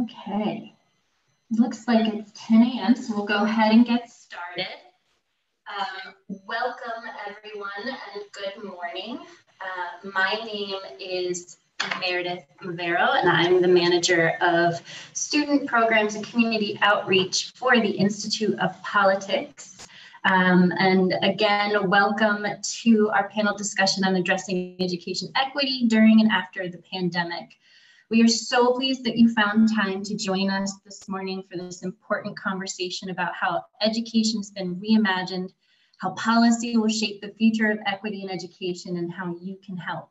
Okay, looks like it's 10 a.m., so we'll go ahead and get started. Um, welcome everyone and good morning. Uh, my name is Meredith Mavero and I'm the manager of student programs and community outreach for the Institute of Politics. Um, and again, welcome to our panel discussion on addressing education equity during and after the pandemic. We are so pleased that you found time to join us this morning for this important conversation about how education has been reimagined, how policy will shape the future of equity in education, and how you can help.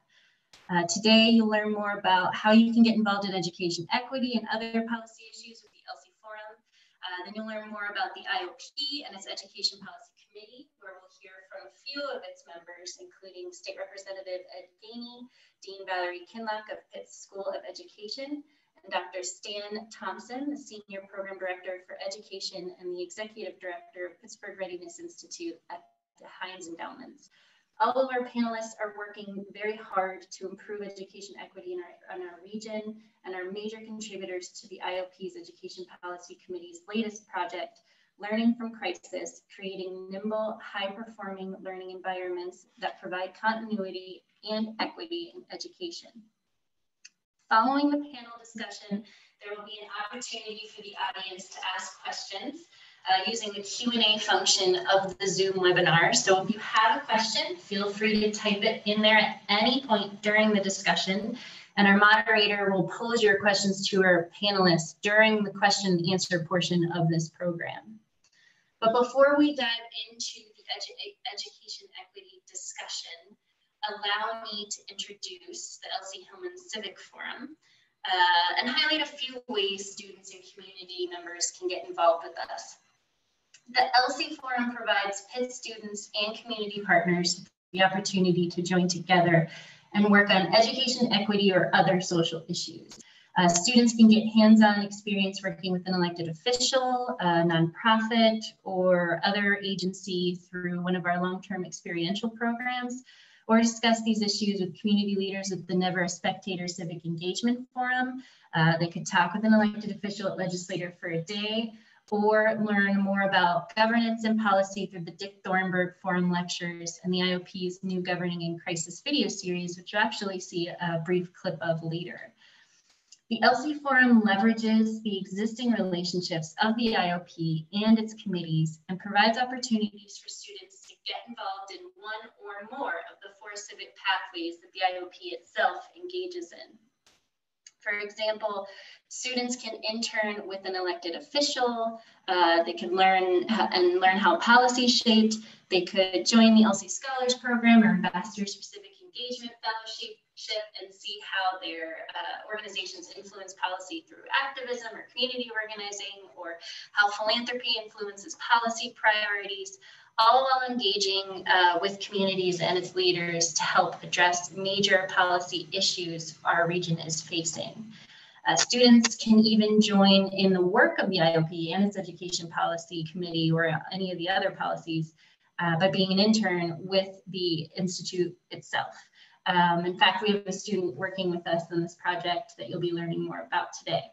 Uh, today, you'll learn more about how you can get involved in education equity and other policy issues with the Elsie Forum. Uh, then you'll learn more about the IOP and its Education Policy Committee, where we'll hear from a few of its members, including State Representative Ed Gainey, Dean Valerie Kinloch of Pitt School of Education, and Dr. Stan Thompson, the Senior Program Director for Education and the Executive Director of Pittsburgh Readiness Institute at the Heinz Endowments. All of our panelists are working very hard to improve education equity in our, in our region and are major contributors to the IOP's Education Policy Committee's latest project, Learning from Crisis, creating nimble, high-performing learning environments that provide continuity and equity in education. Following the panel discussion, there will be an opportunity for the audience to ask questions uh, using the Q&A function of the Zoom webinar. So if you have a question, feel free to type it in there at any point during the discussion. And our moderator will pose your questions to our panelists during the question and answer portion of this program. But before we dive into the edu education equity discussion, allow me to introduce the Elsie Hillman Civic Forum uh, and highlight a few ways students and community members can get involved with us. The Elsie Forum provides Pitt students and community partners the opportunity to join together and work on education equity or other social issues. Uh, students can get hands-on experience working with an elected official, a nonprofit, or other agency through one of our long-term experiential programs or discuss these issues with community leaders at the Never a Spectator Civic Engagement Forum. Uh, they could talk with an elected official at Legislator for a Day, or learn more about governance and policy through the Dick Thornburgh Forum lectures and the IOP's new Governing in Crisis video series, which you'll actually see a brief clip of later. The Elsie Forum leverages the existing relationships of the IOP and its committees and provides opportunities for students to get involved in one or more of the four civic pathways that the IOP itself engages in. For example, students can intern with an elected official. Uh, they can learn and learn how policy shaped. They could join the Elsie Scholars Program or Ambassadors for Civic Engagement Fellowship and see how their uh, organizations influence policy through activism or community organizing or how philanthropy influences policy priorities all while engaging uh, with communities and its leaders to help address major policy issues our region is facing. Uh, students can even join in the work of the IOP and its Education Policy Committee or any of the other policies uh, by being an intern with the Institute itself. Um, in fact, we have a student working with us on this project that you'll be learning more about today.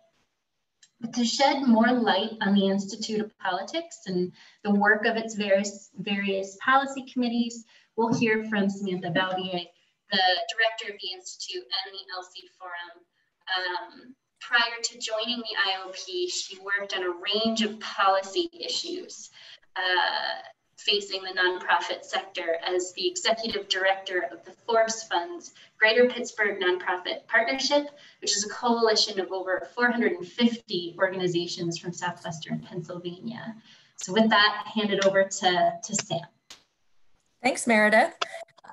But to shed more light on the Institute of Politics and the work of its various, various policy committees, we'll hear from Samantha Balbier, the director of the Institute and the Elsie Forum. Um, prior to joining the IOP, she worked on a range of policy issues. Uh, facing the nonprofit sector as the executive director of the Forbes Fund's Greater Pittsburgh Nonprofit Partnership, which is a coalition of over 450 organizations from Southwestern Pennsylvania. So with that, I hand it over to, to Sam. Thanks, Meredith.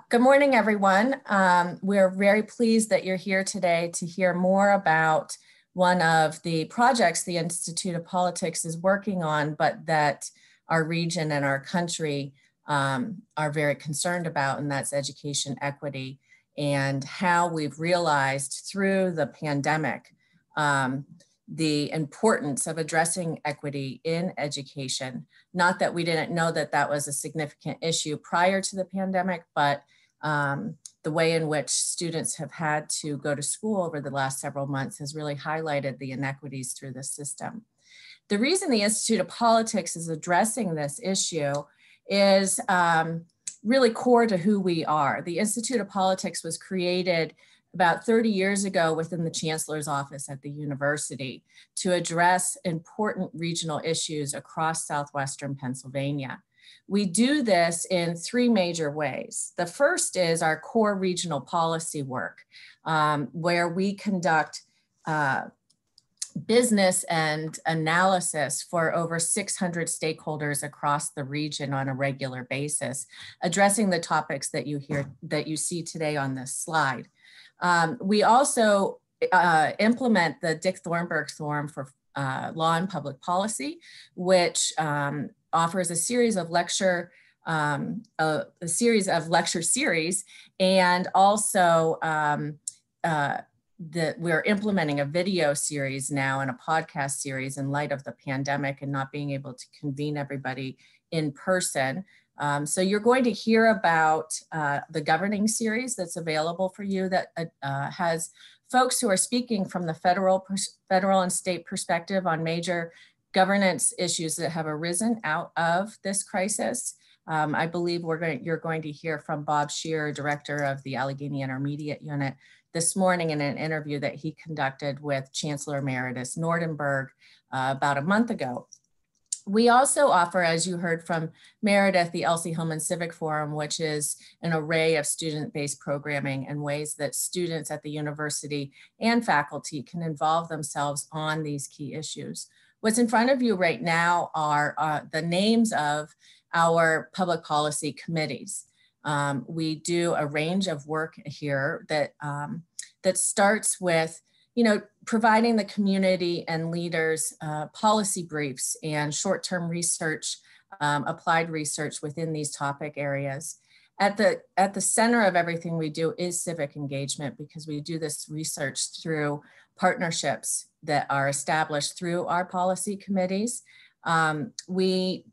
Good morning, everyone. Um, we're very pleased that you're here today to hear more about one of the projects the Institute of Politics is working on, but that our region and our country um, are very concerned about, and that's education equity and how we've realized through the pandemic um, the importance of addressing equity in education. Not that we didn't know that that was a significant issue prior to the pandemic, but um, the way in which students have had to go to school over the last several months has really highlighted the inequities through the system. The reason the Institute of Politics is addressing this issue is um, really core to who we are. The Institute of Politics was created about 30 years ago within the Chancellor's office at the university to address important regional issues across Southwestern Pennsylvania. We do this in three major ways. The first is our core regional policy work, um, where we conduct uh, business and analysis for over 600 stakeholders across the region on a regular basis, addressing the topics that you hear that you see today on this slide. Um, we also uh, implement the Dick Thornburgh Forum for uh, Law and Public Policy, which um, offers a series of lecture um, a, a, series of lecture series and also um, uh, that we're implementing a video series now and a podcast series in light of the pandemic and not being able to convene everybody in person. Um, so you're going to hear about uh, the governing series that's available for you that uh, uh has folks who are speaking from the federal, federal and state perspective on major governance issues that have arisen out of this crisis. Um, I believe we're going, you're going to hear from Bob Scherrer, director of the Allegheny Intermediate Unit, this morning in an interview that he conducted with Chancellor Emeritus Nordenberg uh, about a month ago. We also offer, as you heard from Meredith, the Elsie Hillman Civic Forum, which is an array of student-based programming and ways that students at the university and faculty can involve themselves on these key issues. What's in front of you right now are uh, the names of our public policy committees. Um, we do a range of work here that, um, that starts with you know, providing the community and leaders uh, policy briefs and short-term research, um, applied research within these topic areas. At the, at the center of everything we do is civic engagement because we do this research through partnerships that are established through our policy committees. Um, we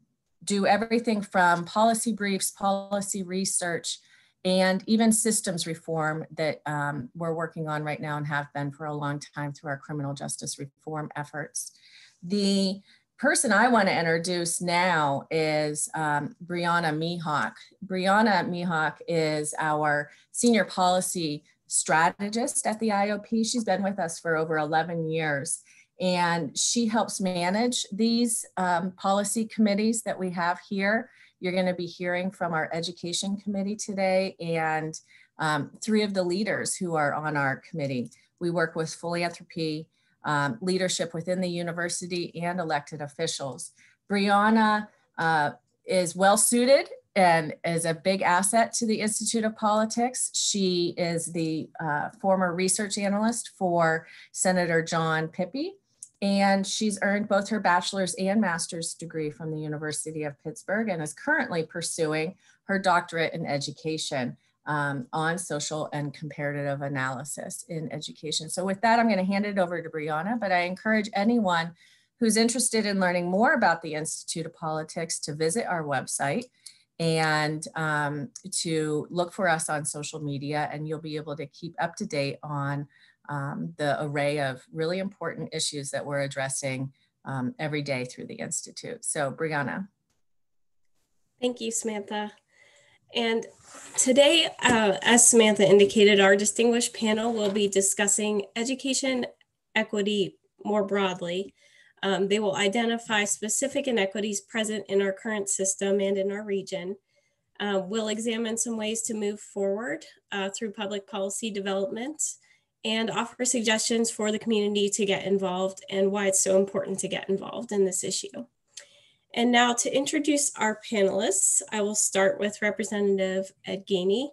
do everything from policy briefs, policy research, and even systems reform that um, we're working on right now and have been for a long time through our criminal justice reform efforts. The person I want to introduce now is um, Brianna Mihok. Brianna Mihok is our senior policy strategist at the IOP. She's been with us for over 11 years and she helps manage these um, policy committees that we have here. You're going to be hearing from our education committee today and um, three of the leaders who are on our committee. We work with philanthropy, um, leadership within the university, and elected officials. Brianna uh, is well suited and is a big asset to the Institute of Politics. She is the uh, former research analyst for Senator John Pippy, and she's earned both her bachelor's and master's degree from the University of Pittsburgh and is currently pursuing her doctorate in education um, on social and comparative analysis in education. So with that, I'm gonna hand it over to Brianna, but I encourage anyone who's interested in learning more about the Institute of Politics to visit our website and um, to look for us on social media and you'll be able to keep up to date on um, the array of really important issues that we're addressing um, every day through the Institute. So Brianna. Thank you, Samantha. And today, uh, as Samantha indicated, our distinguished panel will be discussing education equity more broadly. Um, they will identify specific inequities present in our current system and in our region. Uh, we'll examine some ways to move forward uh, through public policy development and offer suggestions for the community to get involved and why it's so important to get involved in this issue. And now to introduce our panelists, I will start with Representative Ed Gainey.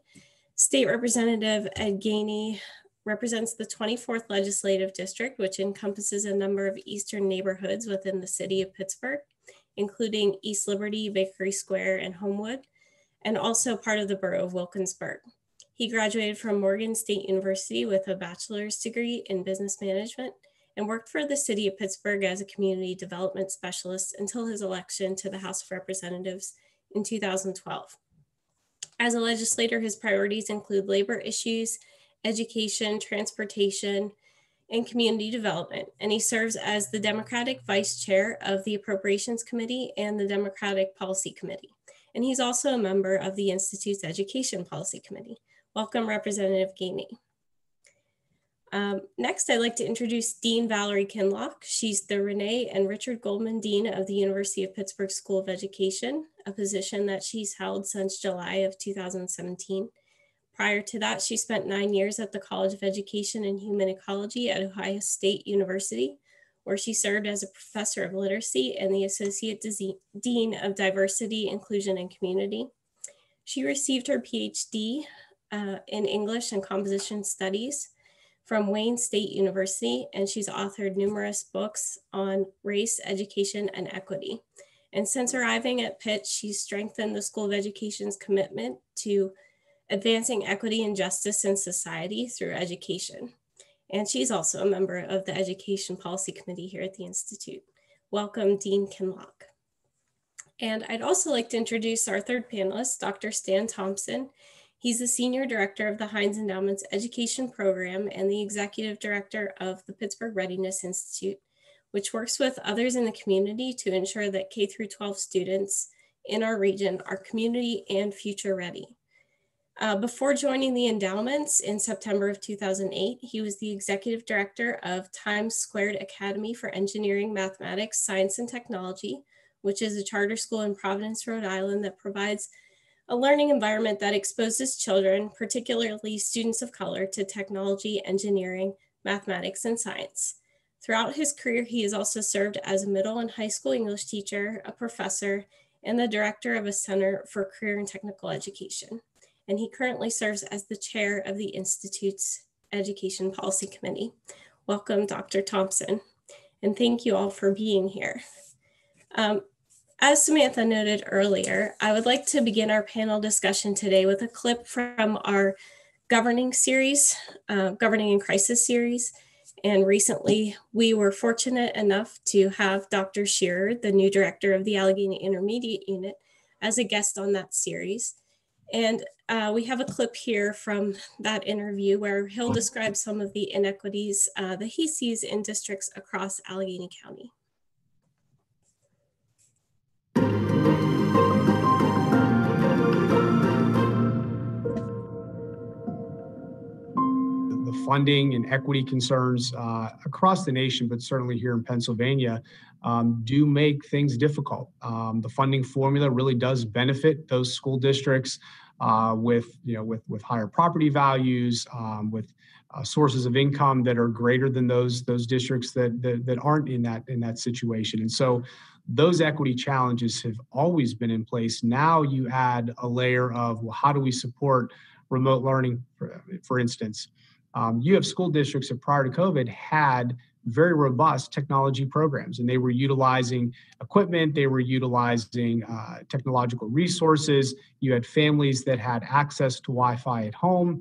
State Representative Ed Gainey represents the 24th Legislative District, which encompasses a number of eastern neighborhoods within the city of Pittsburgh, including East Liberty, Bakery Square, and Homewood, and also part of the borough of Wilkinsburg. He graduated from Morgan State University with a bachelor's degree in business management and worked for the city of Pittsburgh as a community development specialist until his election to the House of Representatives in 2012. As a legislator, his priorities include labor issues, education, transportation, and community development. And he serves as the Democratic Vice Chair of the Appropriations Committee and the Democratic Policy Committee. And he's also a member of the Institute's Education Policy Committee. Welcome, Representative Gainey. Um, next, I'd like to introduce Dean Valerie Kinloch. She's the Renee and Richard Goldman Dean of the University of Pittsburgh School of Education, a position that she's held since July of 2017. Prior to that, she spent nine years at the College of Education and Human Ecology at Ohio State University, where she served as a professor of literacy and the Associate Dean of Diversity, Inclusion, and Community. She received her PhD uh, in English and Composition Studies from Wayne State University, and she's authored numerous books on race, education, and equity. And since arriving at Pitt, she's strengthened the School of Education's commitment to advancing equity and justice in society through education. And she's also a member of the Education Policy Committee here at the Institute. Welcome, Dean Kinloch. And I'd also like to introduce our third panelist, Dr. Stan Thompson. He's the Senior Director of the Heinz Endowment's Education Program and the Executive Director of the Pittsburgh Readiness Institute, which works with others in the community to ensure that K through 12 students in our region are community and future ready. Uh, before joining the endowments in September of 2008, he was the executive director of Times Squared Academy for Engineering, Mathematics, Science, and Technology, which is a charter school in Providence, Rhode Island that provides a learning environment that exposes children, particularly students of color, to technology, engineering, mathematics, and science. Throughout his career, he has also served as a middle and high school English teacher, a professor, and the director of a Center for Career and Technical Education. And he currently serves as the chair of the Institute's Education Policy Committee. Welcome, Dr. Thompson, and thank you all for being here. Um, as Samantha noted earlier, I would like to begin our panel discussion today with a clip from our governing series, uh, Governing in Crisis series. And recently, we were fortunate enough to have Dr. Scherrer, the new director of the Allegheny Intermediate Unit, as a guest on that series. And uh, we have a clip here from that interview where he'll describe some of the inequities uh, that he sees in districts across Allegheny County. Funding and equity concerns uh, across the nation, but certainly here in Pennsylvania, um, do make things difficult. Um, the funding formula really does benefit those school districts uh, with, you know, with with higher property values, um, with uh, sources of income that are greater than those those districts that, that that aren't in that in that situation. And so, those equity challenges have always been in place. Now you add a layer of well, how do we support remote learning, for, for instance? Um, you have school districts that prior to COVID had very robust technology programs, and they were utilizing equipment, they were utilizing uh, technological resources. You had families that had access to Wi Fi at home.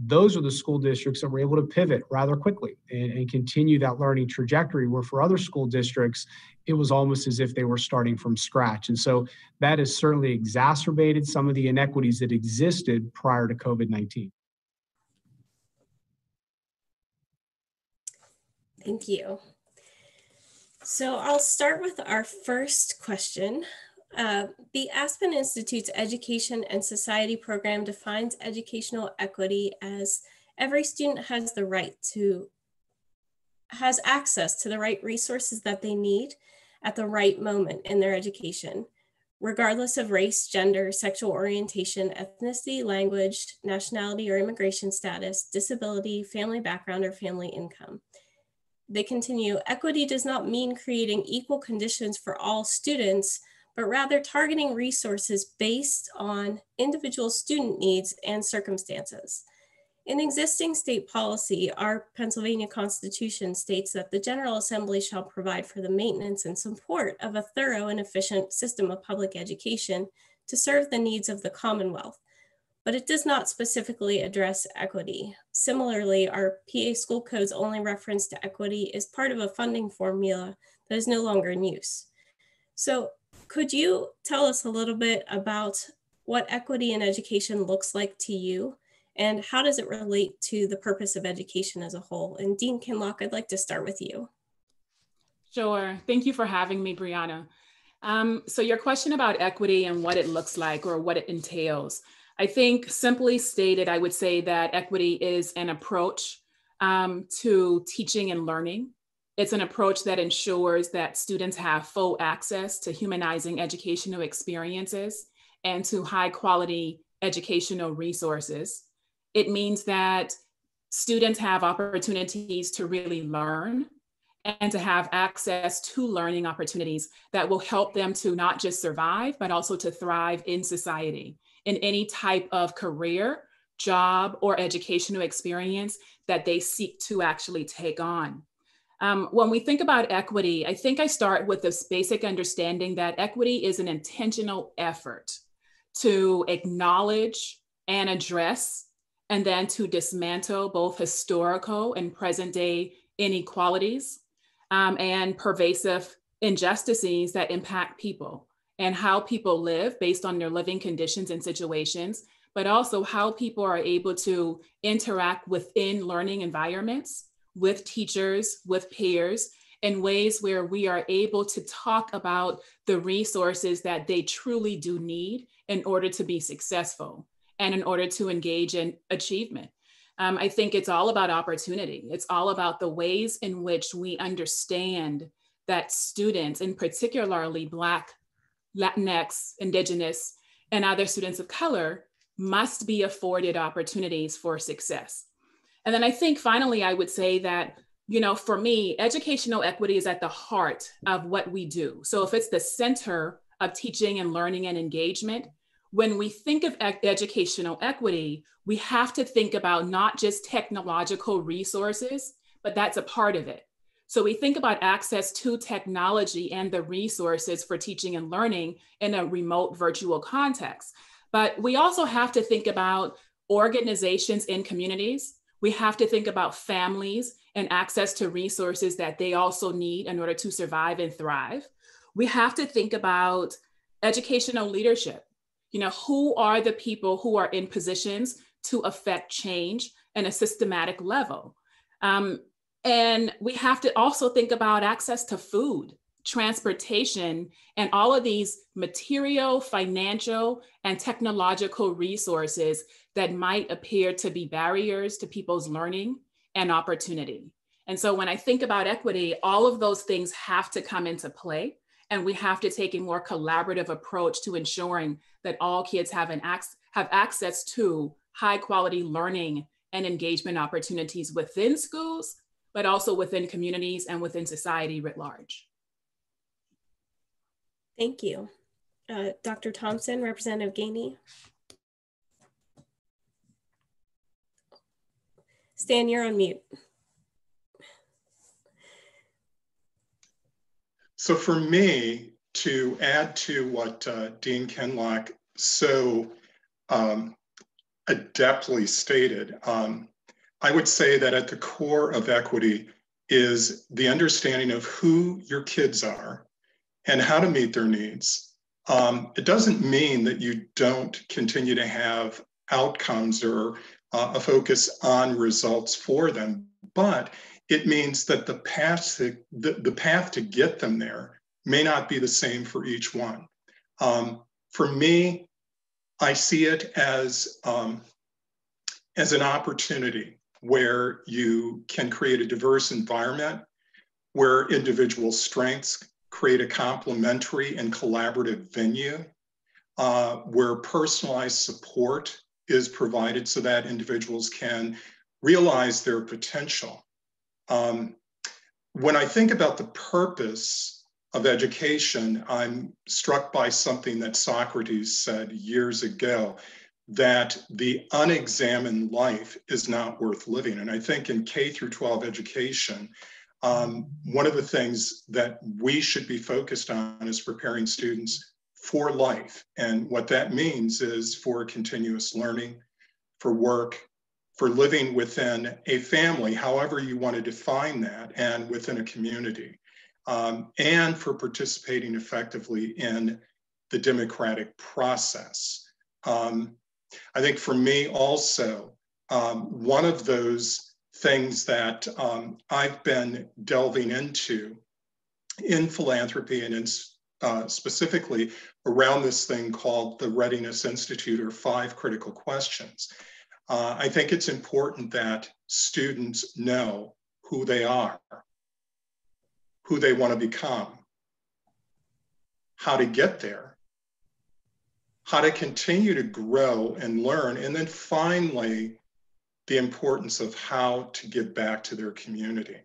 Those are the school districts that were able to pivot rather quickly and, and continue that learning trajectory, where for other school districts, it was almost as if they were starting from scratch. And so that has certainly exacerbated some of the inequities that existed prior to COVID 19. Thank you. So I'll start with our first question. Uh, the Aspen Institute's Education and Society program defines educational equity as every student has the right to, has access to the right resources that they need at the right moment in their education, regardless of race, gender, sexual orientation, ethnicity, language, nationality or immigration status, disability, family background, or family income. They continue, equity does not mean creating equal conditions for all students, but rather targeting resources based on individual student needs and circumstances. In existing state policy, our Pennsylvania Constitution states that the General Assembly shall provide for the maintenance and support of a thorough and efficient system of public education to serve the needs of the Commonwealth but it does not specifically address equity. Similarly, our PA school code's only reference to equity is part of a funding formula that is no longer in use. So could you tell us a little bit about what equity in education looks like to you and how does it relate to the purpose of education as a whole? And Dean Kinloch, I'd like to start with you. Sure. Thank you for having me, Brianna. Um, so your question about equity and what it looks like or what it entails. I think simply stated, I would say that equity is an approach um, to teaching and learning. It's an approach that ensures that students have full access to humanizing educational experiences and to high quality educational resources. It means that students have opportunities to really learn and to have access to learning opportunities that will help them to not just survive, but also to thrive in society in any type of career, job, or educational experience that they seek to actually take on. Um, when we think about equity, I think I start with this basic understanding that equity is an intentional effort to acknowledge and address, and then to dismantle both historical and present day inequalities um, and pervasive injustices that impact people and how people live based on their living conditions and situations, but also how people are able to interact within learning environments with teachers, with peers, in ways where we are able to talk about the resources that they truly do need in order to be successful and in order to engage in achievement. Um, I think it's all about opportunity. It's all about the ways in which we understand that students, and particularly Black, Latinx, Indigenous, and other students of color, must be afforded opportunities for success. And then I think finally, I would say that, you know, for me, educational equity is at the heart of what we do. So if it's the center of teaching and learning and engagement, when we think of ed- educational equity, we have to think about not just technological resources, but that's a part of it. So we think about access to technology and the resources for teaching and learning in a remote virtual context. But we also have to think about organizations in communities. We have to think about families and access to resources that they also need in order to survive and thrive. We have to think about educational leadership you know, who are the people who are in positions to affect change in a systematic level? Um, and we have to also think about access to food, transportation, and all of these material, financial, and technological resources that might appear to be barriers to people's learning and opportunity. And so when I think about equity, all of those things have to come into play. And we have to take a more collaborative approach to ensuring that all kids have, an ac- have access to high quality learning and engagement opportunities within schools, but also within communities and within society writ large. Thank you. Uh, Dr. Thompson, Representative Gainey. Stan, you're on mute. So for me, to add to what uh, Dean Kinloch so um, adeptly stated, um, I would say that at the core of equity is the understanding of who your kids are and how to meet their needs. Um, it doesn't mean that you don't continue to have outcomes or uh, a focus on results for them, but it means that the path to, the, the path to get them there may not be the same for each one. Um, for me, I see it as, um, as an opportunity where you can create a diverse environment where individual strengths create a complementary and collaborative venue uh, where personalized support is provided so that individuals can realize their potential. Um, when I think about the purpose of education, I'm struck by something that Socrates said years ago that the unexamined life is not worth living. And I think in K through 12 education, um, one of the things that we should be focused on is preparing students for life. And what that means is for continuous learning, for work, for living within a family, however you want to define that, and within a community, um, and for participating effectively in the democratic process. Um, I think for me also, um, one of those things that um, I've been delving into in philanthropy and in uh, specifically around this thing called the Readiness Institute or five critical questions. Uh, I think it's important that students know who they are, who they want to become, how to get there, how to continue to grow and learn, and then finally, the importance of how to give back to their community.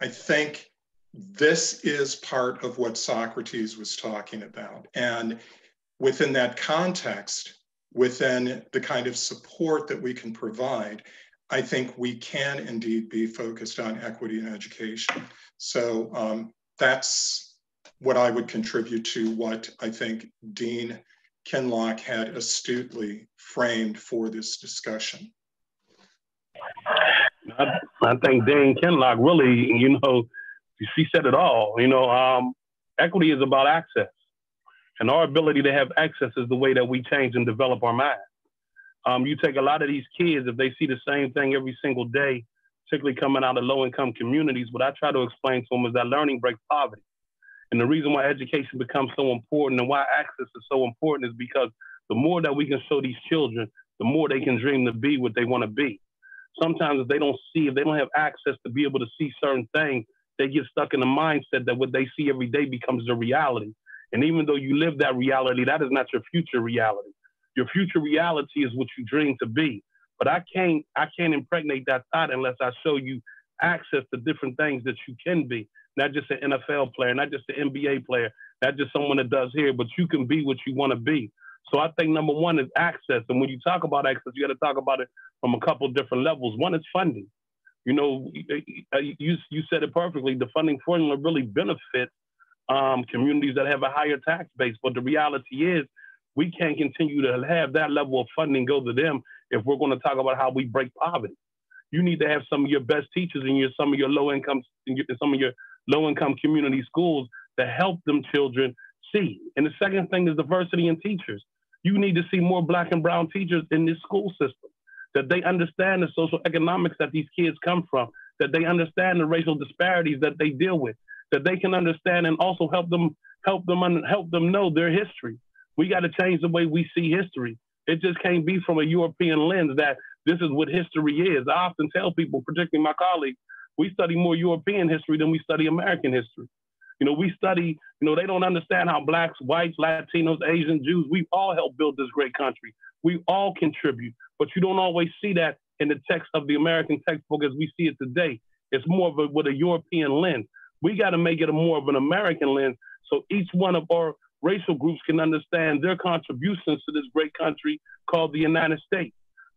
I think this is part of what Socrates was talking about. And within that context, within the kind of support that we can provide, I think we can indeed be focused on equity in education. So um, that's what I would contribute to what I think Dean Kinloch had astutely framed for this discussion. I, I think Dean Kinloch really, you know, she said it all. You know, um, equity is about access, and our ability to have access is the way that we change and develop our mind. Um, you take a lot of these kids, if they see the same thing every single day, particularly coming out of low-income communities, what I try to explain to them is that learning breaks poverty. And the reason why education becomes so important and why access is so important is because the more that we can show these children, the more they can dream to be what they want to be. Sometimes if they don't see, if they don't have access to be able to see certain things, they get stuck in the mindset that what they see every day becomes their reality. And even though you live that reality, that is not your future reality. Your future reality is what you dream to be. But I can't I can't impregnate that thought unless I show you access to different things that you can be. Not just an NFL player, not just an NBA player, not just someone that does here, but you can be what you want to be. So I think number one is access. And when you talk about access, you got to talk about it from a couple different levels. One is funding. You know, you, you said it perfectly. The funding formula really benefits um, communities that have a higher tax base. But the reality is, we can't continue to have that level of funding go to them if we're going to talk about how we break poverty. You need to have some of your best teachers in your some of your low income in some of your low income community schools to help them children see. And the second thing is diversity in teachers. You need to see more black and brown teachers in this school system that they understand the social economics that these kids come from, that they understand the racial disparities that they deal with, that they can understand and also help them help them and help them know their history. We got to change the way we see history. It just can't be from a European lens that this is what history is. I often tell people, particularly my colleagues, we study more European history than we study American history. You know, we study, you know, they don't understand how blacks, whites, Latinos, Asians, Jews, we all helped build this great country. We all contribute, but you don't always see that in the text of the American textbook as we see it today. It's more of a with a European lens. We got to make it a more of an American lens so each one of our racial groups can understand their contributions to this great country called the United States.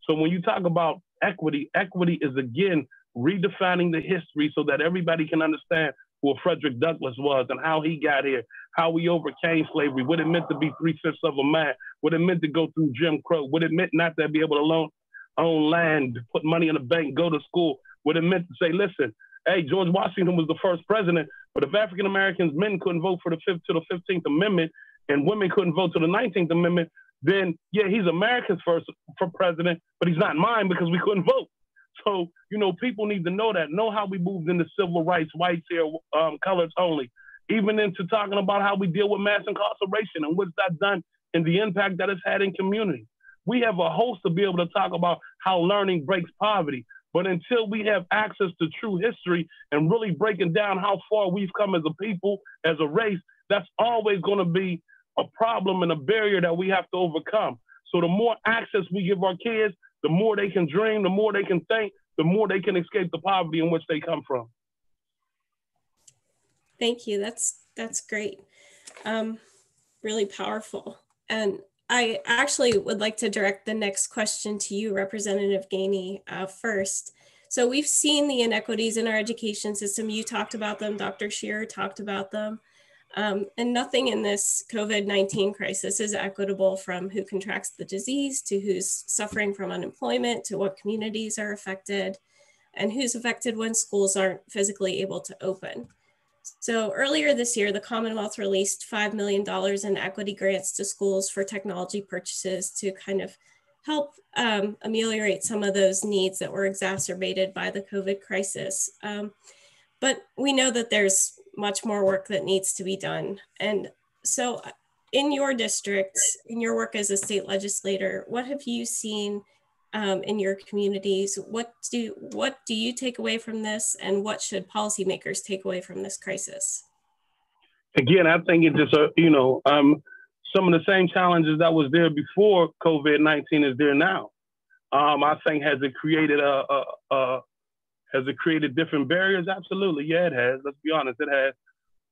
So when you talk about equity, equity is again redefining the history so that everybody can understand who Frederick Douglass was and how he got here, how we overcame slavery, what it meant to be three fifths of a man, what it meant to go through Jim Crow, what it meant not to be able to loan, own land, put money in the bank, go to school, what it meant to say, listen, hey, George Washington was the first president, but if African Americans, men couldn't vote for the fifth to the 15th Amendment and women couldn't vote to the 19th Amendment, then yeah, he's America's first for president, but he's not mine because we couldn't vote. So, you know, people need to know that, know how we moved into civil rights, whites here, um, colors only, even into talking about how we deal with mass incarceration and what's that done and the impact that it's had in communities. We have a host to be able to talk about how learning breaks poverty. But until we have access to true history and really breaking down how far we've come as a people, as a race, that's always going to be a problem and a barrier that we have to overcome. So the more access we give our kids, the more they can dream, the more they can think, the more they can escape the poverty in which they come from. Thank you. That's that's great. Um, really powerful. And I actually would like to direct the next question to you, Representative Gainey, uh, first. So we've seen the inequities in our education system. You talked about them, Dr. Scherrer talked about them. Um, and nothing in this COVID 19 crisis is equitable from who contracts the disease to who's suffering from unemployment to what communities are affected and who's affected when schools aren't physically able to open. So earlier this year, the Commonwealth released $5 million in equity grants to schools for technology purchases to kind of help um, ameliorate some of those needs that were exacerbated by the COVID crisis. Um, but we know that there's much more work that needs to be done. And so in your district, in your work as a state legislator, what have you seen um, in your communities? What do, what do you take away from this and what should policymakers take away from this crisis? Again, I think it's just, a, you know, um, some of the same challenges that was there before COVID-19 is there now. Um, I think has it created a, a, a, has it created different barriers? Absolutely, yeah, it has. Let's be honest, it has.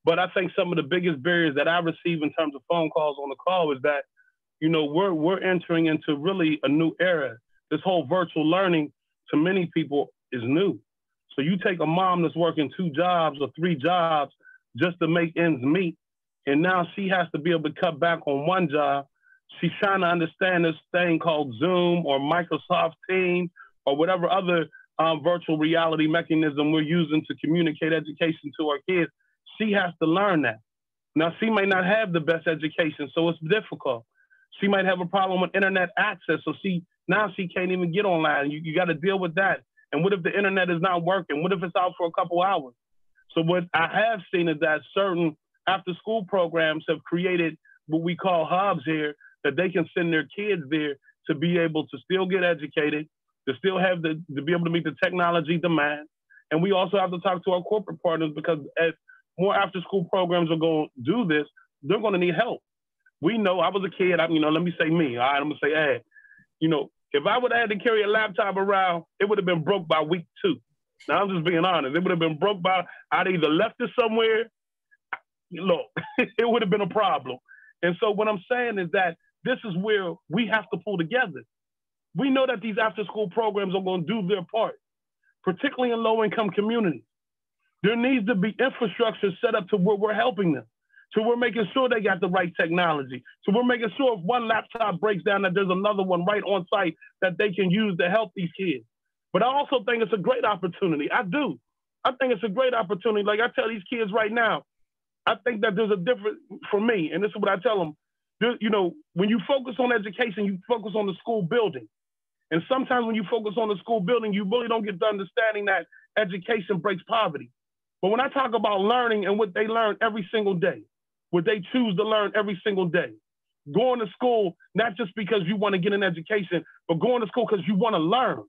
But I think some of the biggest barriers that I receive in terms of phone calls on the call is that, you know, we're we're entering into really a new era. This whole virtual learning to many people is new. So you take a mom that's working two jobs or three jobs just to make ends meet, and now she has to be able to cut back on one job. She's trying to understand this thing called Zoom or Microsoft Teams or whatever other um, virtual reality mechanism we're using to communicate education to our kids. She has to learn that. Now, she may not have the best education, so it's difficult. She might have a problem with internet access, so she now she can't even get online. You, you got to deal with that. And what if the internet is not working? What if it's out for a couple hours? So what I have seen is that certain after school programs have created what we call hubs here that they can send their kids there to be able to still get educated, to still have the to be able to meet the technology demand. And we also have to talk to our corporate partners because as more after school programs are going to do this, they're going to need help. We know I was a kid, I, you know, let me say me, all right, I'm going to say, hey, you know, if I would have had to carry a laptop around, it would have been broke by week two. Now I'm just being honest. It would have been broke by, I'd either left it somewhere, look, it would have been a problem. And so what I'm saying is that this is where we have to pull together. We know that these after school programs are going to do their part, particularly in low income communities. There needs to be infrastructure set up to where we're helping them. So we're making sure they got the right technology. So we're making sure if one laptop breaks down, that there's another one right on site that they can use to help these kids. But I also think it's a great opportunity. I do. I think it's a great opportunity. Like I tell these kids right now, I think that there's a different for me, and this is what I tell them. There, you know, when you focus on education, you focus on the school building. And sometimes when you focus on the school building, you really don't get the understanding that education breaks poverty. But when I talk about learning and what they learn every single day, what they choose to learn every single day, going to school, not just because you want to get an education, but going to school because you want to learn.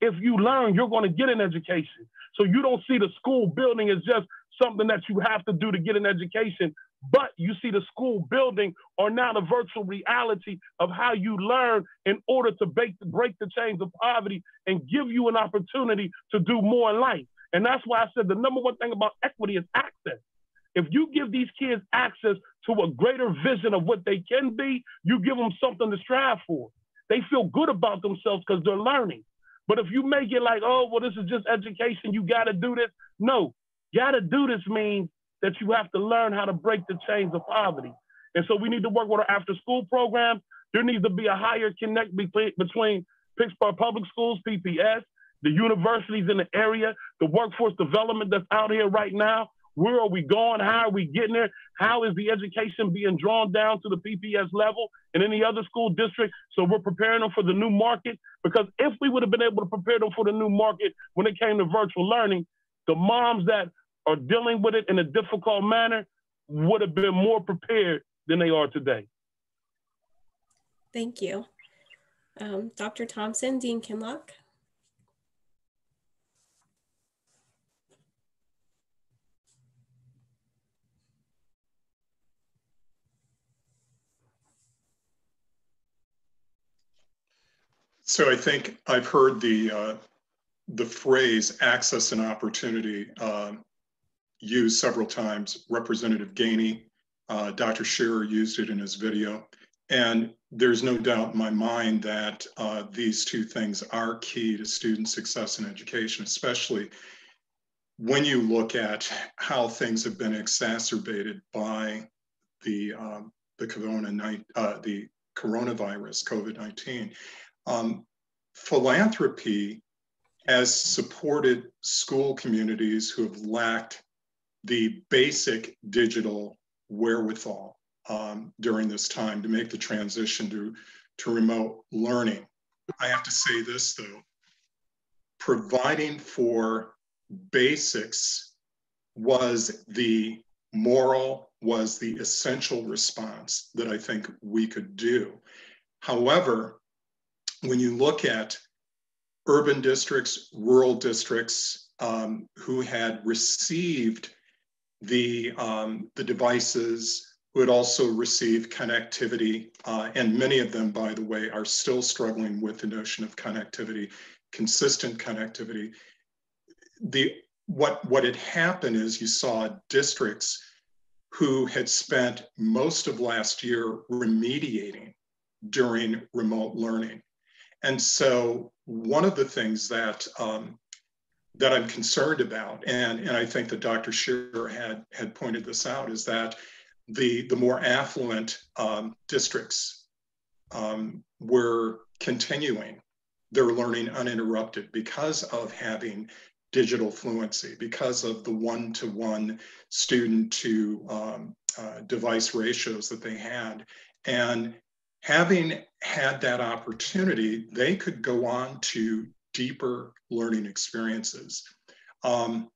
If you learn, you're going to get an education. So you don't see the school building as just something that you have to do to get an education, but you see the school building are now the virtual reality of how you learn in order to break, break the chains of poverty and give you an opportunity to do more in life. And that's why I said the number one thing about equity is access. If you give these kids access to a greater vision of what they can be, you give them something to strive for. They feel good about themselves because they're learning. But if you make it like, oh, well, this is just education, you got to do this. No, got to do this means that you have to learn how to break the chains of poverty. And so we need to work with our after school programs. There needs to be a higher connect between, between Pittsburgh Public Schools, PPS, the universities in the area, the workforce development that's out here right now. Where are we going? How are we getting there? How is the education being drawn down to the PPS level and any other school district? So we're preparing them for the new market. Because if we would have been able to prepare them for the new market when it came to virtual learning, the moms that are dealing with it in a difficult manner would have been more prepared than they are today. Thank you. Um, Dr. Thompson, Dean Kinloch. So I think I've heard the uh, the phrase access and opportunity uh, used several times. Representative Gainey, uh, Dr. Scherrer used it in his video. And there's no doubt in my mind that uh, these two things are key to student success in education, especially when you look at how things have been exacerbated by the um, the corona uh, the coronavirus, COVID-19. Um, philanthropy has supported school communities who have lacked the basic digital wherewithal um, during this time to make the transition to, to remote learning. I have to say this though, providing for basics was the moral, was the essential response that I think we could do. However, when you look at urban districts, rural districts um, who had received the, um, the devices, would also receive connectivity, uh, and many of them, by the way, are still struggling with the notion of connectivity, consistent connectivity. The, what, what had happened is you saw districts who had spent most of last year remediating during remote learning. And so one of the things that um, that I'm concerned about, and, and I think that Dr. Scherrer had, had pointed this out, is that the, the more affluent um, districts um, were continuing their learning uninterrupted because of having digital fluency, because of the one-to-one student to um, uh, device ratios that they had. And having had that opportunity, they could go on to deeper learning experiences. Um,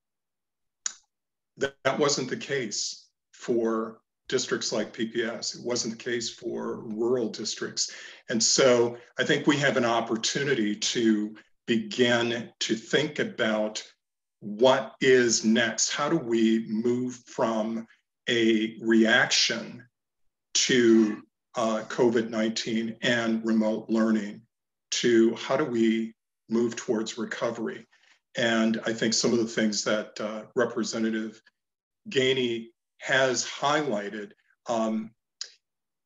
that, that wasn't the case for districts like PPS. It wasn't the case for rural districts. And so I think we have an opportunity to begin to think about what is next. How do we move from a reaction to uh, COVID 19 and remote learning to how do we move towards recovery? And I think some of the things that uh, Representative Gainey has highlighted um,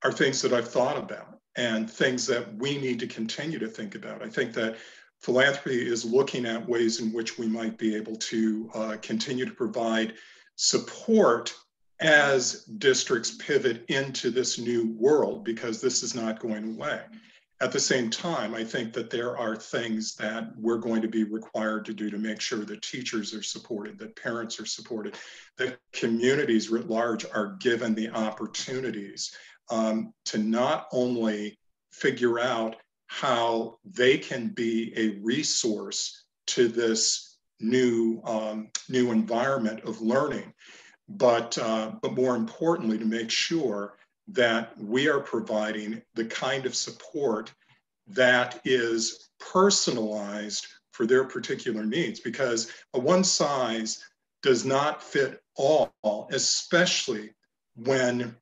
are things that I've thought about and things that we need to continue to think about. I think that philanthropy is looking at ways in which we might be able to uh, continue to provide support as districts pivot into this new world because this is not going away. At the same time, I think that there are things that we're going to be required to do to make sure that teachers are supported, that parents are supported, that communities writ large are given the opportunities um, to not only figure out how they can be a resource to this new, um, new environment of learning, but, uh, but more importantly, to make sure that we are providing the kind of support that is personalized for their particular needs because a one size does not fit all, especially when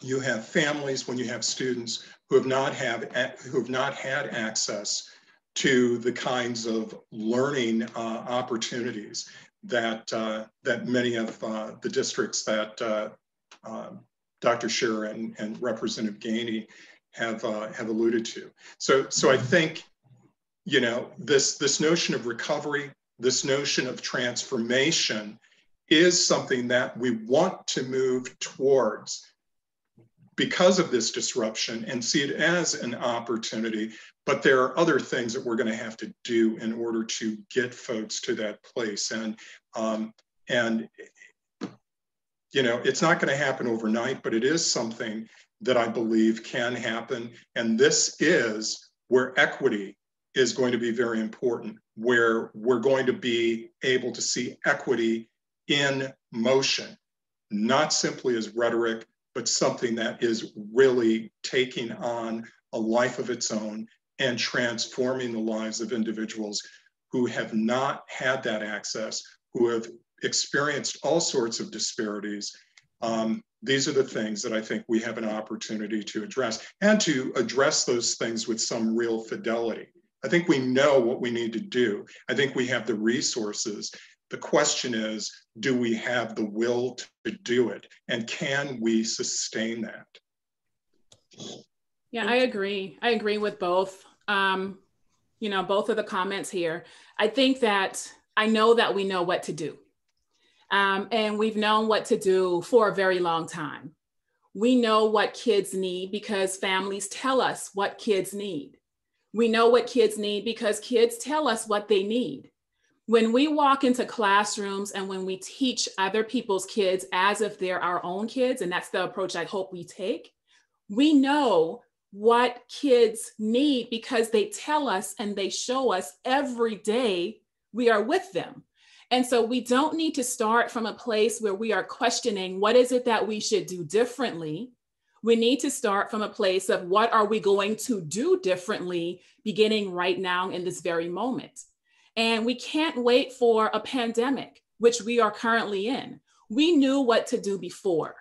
you have families, when you have students who have not have who have not had access to the kinds of learning uh, opportunities that, uh, that many of uh, the districts that uh, um, Dr. Scherrer and, and Representative Gainey have, uh, have alluded to. So, so I think, you know, this, this notion of recovery, this notion of transformation is something that we want to move towards because of this disruption and see it as an opportunity. But there are other things that we're going to have to do in order to get folks to that place. And um, and you know, it's not going to happen overnight, but it is something that I believe can happen. And this is where equity is going to be very important, where we're going to be able to see equity in motion, not simply as rhetoric, but something that is really taking on a life of its own and transforming the lives of individuals who have not had that access, who have experienced all sorts of disparities. Um, these are the things that I think we have an opportunity to address and to address those things with some real fidelity. I think we know what we need to do. I think we have the resources. The question is, do we have the will to do it? And can we sustain that? Yeah, I agree. I agree with both. Um, you know, both of the comments here. I think that I know that we know what to do. Um, and we've known what to do for a very long time. We know what kids need because families tell us what kids need. We know what kids need because kids tell us what they need. When we walk into classrooms and when we teach other people's kids as if they're our own kids, and that's the approach I hope we take, we know what kids need because they tell us and they show us every day we are with them. And so we don't need to start from a place where we are questioning what is it that we should do differently. We need to start from a place of what are we going to do differently beginning right now in this very moment. And we can't wait for a pandemic, which we are currently in. We knew what to do before.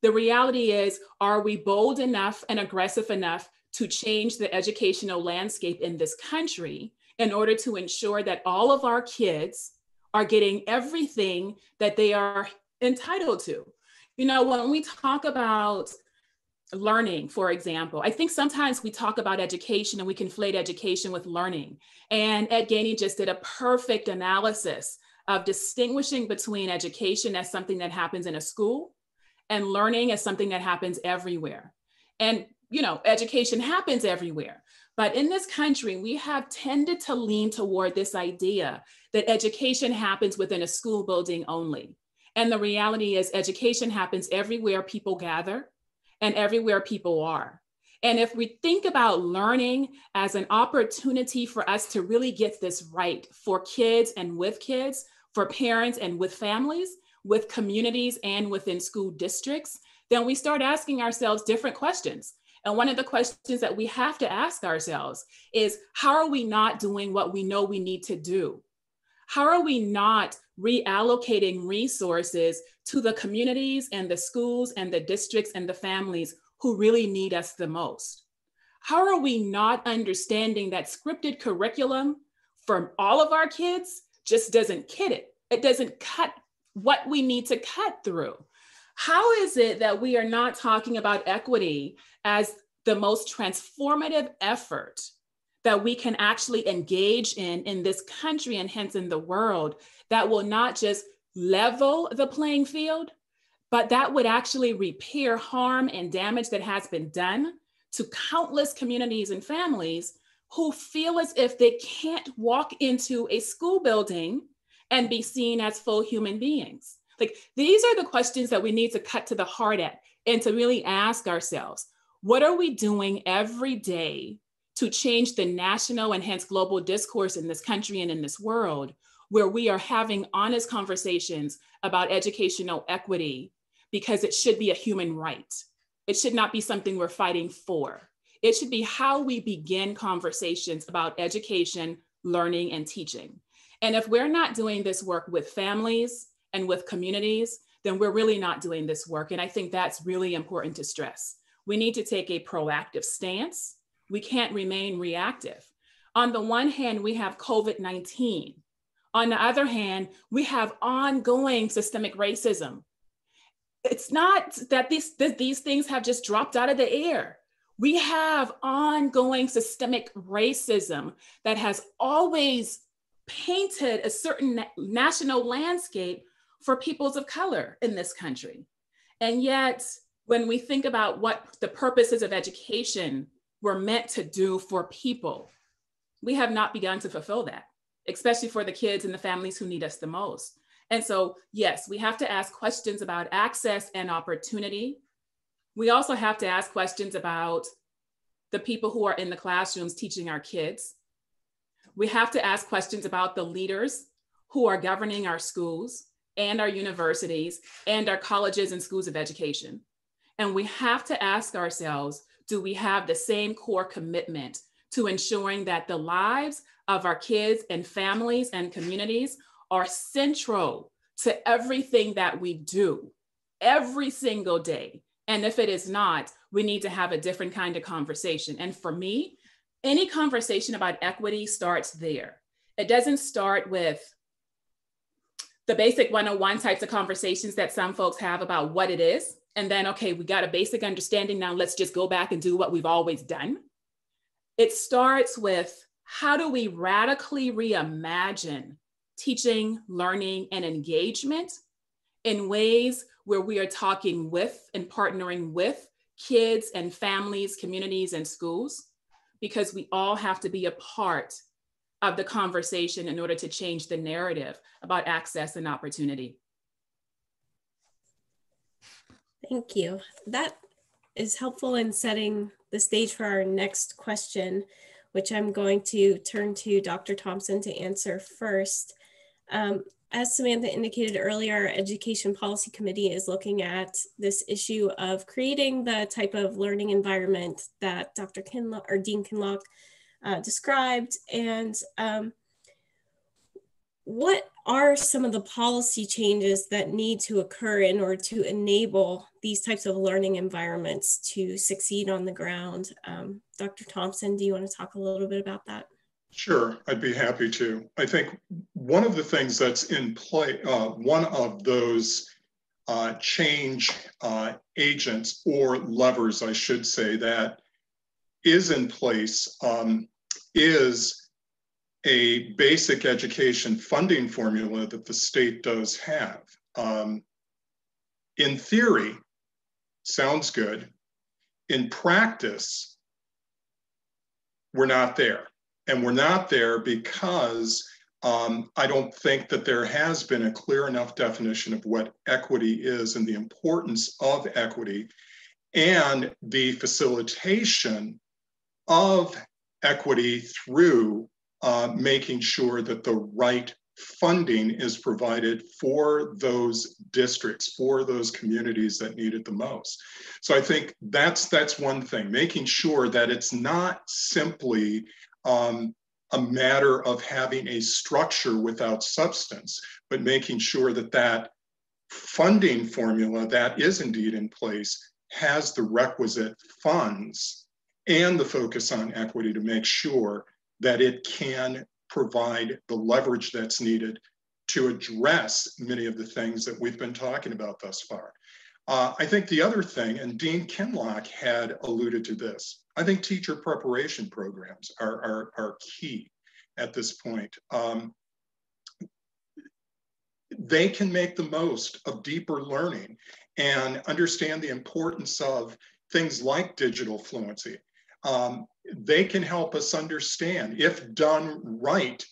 The reality is, are we bold enough and aggressive enough to change the educational landscape in this country in order to ensure that all of our kids are getting everything that they are entitled to. You know, when we talk about learning, for example, I think sometimes we talk about education and we conflate education with learning. And Ed Gainey just did a perfect analysis of distinguishing between education as something that happens in a school and learning as something that happens everywhere. And, you know, education happens everywhere. But in this country, we have tended to lean toward this idea that education happens within a school building only. And the reality is, education happens everywhere people gather and everywhere people are. And if we think about learning as an opportunity for us to really get this right for kids and with kids, for parents and with families, with communities and within school districts, then we start asking ourselves different questions. And one of the questions that we have to ask ourselves is how are we not doing what we know we need to do? How are we not reallocating resources to the communities and the schools and the districts and the families who really need us the most? How are we not understanding that scripted curriculum for all of our kids just doesn't kit it? It doesn't cut what we need to cut through. How is it that we are not talking about equity as the most transformative effort that we can actually engage in in this country and hence in the world that will not just level the playing field, but that would actually repair harm and damage that has been done to countless communities and families who feel as if they can't walk into a school building and be seen as full human beings? Like these are the questions that we need to cut to the heart at and to really ask ourselves what are we doing every day to change the national and hence global discourse in this country and in this world where we are having honest conversations about educational equity because it should be a human right. It should not be something we're fighting for. It should be how we begin conversations about education, learning, and teaching. And if we're not doing this work with families and with communities, then we're really not doing this work. And I think that's really important to stress. We need to take a proactive stance. We can't remain reactive. On the one hand, we have COVID 19. On the other hand, we have ongoing systemic racism. It's not that these, that these things have just dropped out of the air. We have ongoing systemic racism that has always painted a certain national landscape for peoples of color in this country. And yet, when we think about what the purposes of education were meant to do for people, we have not begun to fulfill that, especially for the kids and the families who need us the most. And so, yes, we have to ask questions about access and opportunity. We also have to ask questions about the people who are in the classrooms teaching our kids we have to ask questions about the leaders who are governing our schools and our universities and our colleges and schools of education. And we have to ask ourselves do we have the same core commitment to ensuring that the lives of our kids and families and communities are central to everything that we do every single day? And if it is not, we need to have a different kind of conversation. And for me, any conversation about equity starts there. It doesn't start with the basic 101 types of conversations that some folks have about what it is. And then, okay, we got a basic understanding. Now let's just go back and do what we've always done. It starts with how do we radically reimagine teaching, learning, and engagement in ways where we are talking with and partnering with kids and families, communities, and schools because we all have to be a part of the conversation in order to change the narrative about access and opportunity. Thank you. That is helpful in setting the stage for our next question, which I'm going to turn to Dr. Thompson to answer first. Um, as Samantha indicated earlier, our Education Policy Committee is looking at this issue of creating the type of learning environment that Dr. Kinloch or Dean Kinloch uh, described. And um, what are some of the policy changes that need to occur in order to enable these types of learning environments to succeed on the ground? Um, Dr. Thompson, do you want to talk a little bit about that? Sure, I'd be happy to. I think one of the things that's in play, uh, one of those uh, change uh, agents or levers, I should say, that is in place um, is a basic education funding formula that the state does have. Um, in theory, sounds good. In practice, we're not there. And we're not there because um, I don't think that there has been a clear enough definition of what equity is and the importance of equity and the facilitation of equity through uh, making sure that the right funding is provided for those districts, for those communities that need it the most. So I think that's that's one thing, making sure that it's not simply um, a matter of having a structure without substance, but making sure that that funding formula that is indeed in place has the requisite funds and the focus on equity to make sure that it can provide the leverage that's needed to address many of the things that we've been talking about thus far. Uh, I think the other thing, and Dean Kinloch had alluded to this, I think teacher preparation programs are, are, are key at this point. Um, they can make the most of deeper learning and understand the importance of things like digital fluency. Um, they can help us understand, if done right,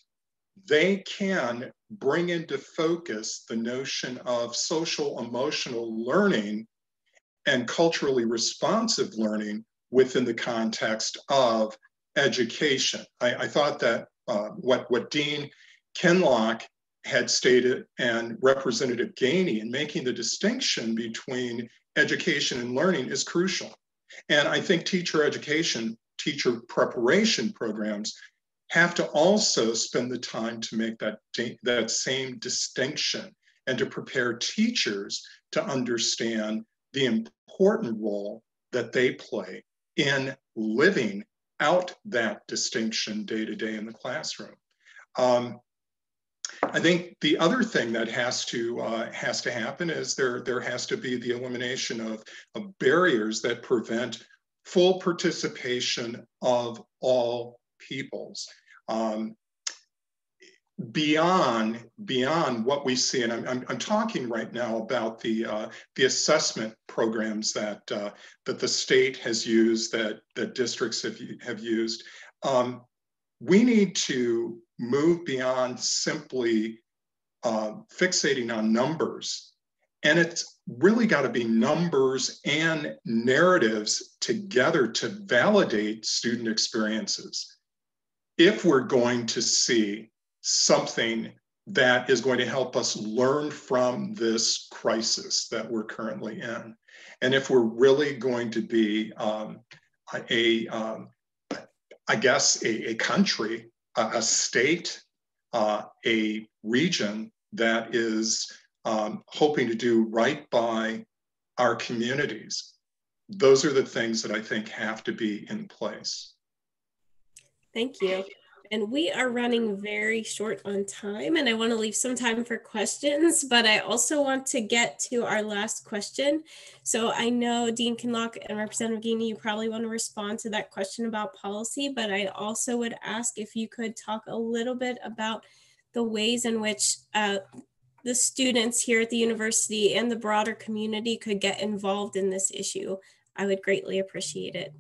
they can bring into focus the notion of social emotional learning and culturally responsive learning within the context of education. I, I thought that uh, what, what Dean Kinloch had stated and Representative Gainey in making the distinction between education and learning is crucial. And I think teacher education, teacher preparation programs have to also spend the time to make that, that same distinction and to prepare teachers to understand the important role that they play in living out that distinction day to day in the classroom. Um, I think the other thing that has to uh, has to happen is there there has to be the elimination of, of barriers that prevent full participation of all peoples. Um, beyond beyond what we see, and I'm, I'm, I'm talking right now about the uh, the assessment programs that uh, that the state has used, that that districts have have used. Um, we need to move beyond simply uh, fixating on numbers, and it's really got to be numbers and narratives together to validate student experiences. If we're going to see something that is going to help us learn from this crisis that we're currently in. And if we're really going to be um, a, um, I guess, a, a country, a, state, uh, a region that is um, hoping to do right by our communities, those are the things that I think have to be in place. Thank you. And we are running very short on time, and I want to leave some time for questions, but I also want to get to our last question. So I know Dean Kinloch and Representative Gainey, you probably want to respond to that question about policy, but I also would ask if you could talk a little bit about the ways in which uh, the students here at the university and the broader community could get involved in this issue. I would greatly appreciate it.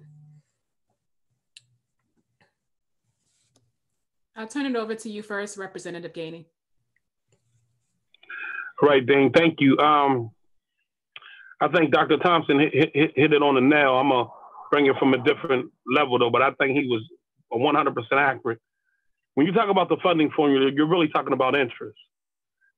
I'll turn it over to you first, Representative Gainey. Right, Dean. Thank you. Um, I think Dr. Thompson hit, hit, hit it on the nail. I'm going to bring it from a different level, though, but I think he was 100% accurate. When you talk about the funding formula, you're really talking about interest.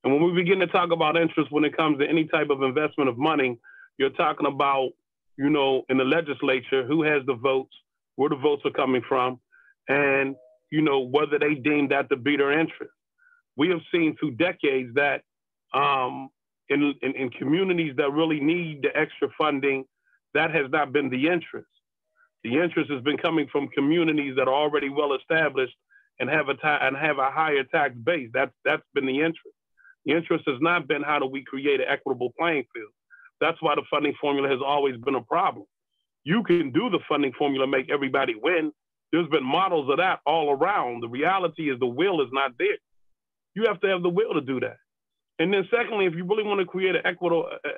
And when we begin to talk about interest when it comes to any type of investment of money, you're talking about, you know, in the legislature, who has the votes, where the votes are coming from, and, you know, whether they deem that to be their interest. We have seen through decades that um, in, in, in communities that really need the extra funding, that has not been the interest. The interest has been coming from communities that are already well established and have a ta- and have a higher tax base. That's that's been the interest. The interest has not been how do we create an equitable playing field. That's why the funding formula has always been a problem. You can do the funding formula, make everybody win. There's been models of that all around. The reality is the will is not there. You have to have the will to do that. And then secondly, if you really want to create an equitable, uh,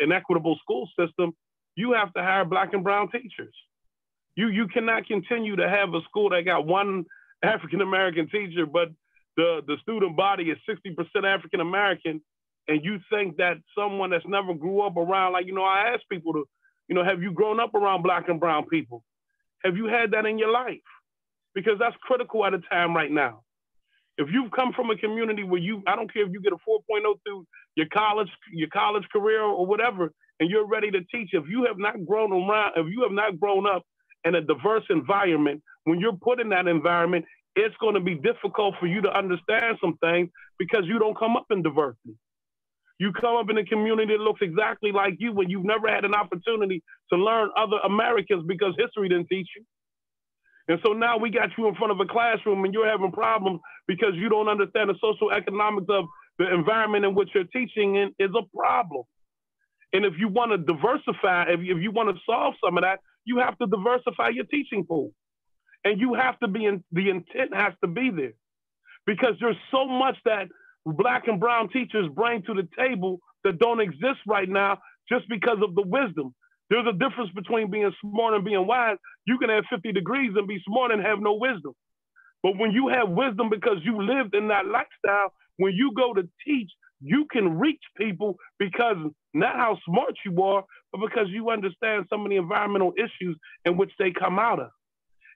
an equitable school system, you have to hire black and brown teachers. You you cannot continue to have a school that got one African American teacher, but the the student body is 60% African American, and you think that someone that's never grew up around, like you know, I ask people to, you know, have you grown up around black and brown people? Have you had that in your life? Because that's critical at a time right now. If you've come from a community where you, I don't care if you get a 4.0 through your college, your college career or whatever, and you're ready to teach, if you have not grown around, if you have not grown up in a diverse environment, when you're put in that environment, it's going to be difficult for you to understand some things because you don't come up in diversity. You come up in a community that looks exactly like you when you've never had an opportunity to learn other Americans because history didn't teach you. And so now we got you in front of a classroom and you're having problems because you don't understand the social economics of the environment in which you're teaching in is a problem. And if you want to diversify, if you, if you want to solve some of that, you have to diversify your teaching pool. And you have to be in, the intent has to be there because there's so much that black and brown teachers bring to the table that don't exist right now just because of the wisdom. There's a difference between being smart and being wise. You can have 50 degrees and be smart and have no wisdom. But when you have wisdom because you lived in that lifestyle, when you go to teach, you can reach people because not how smart you are, but because you understand some of the environmental issues in which they come out of.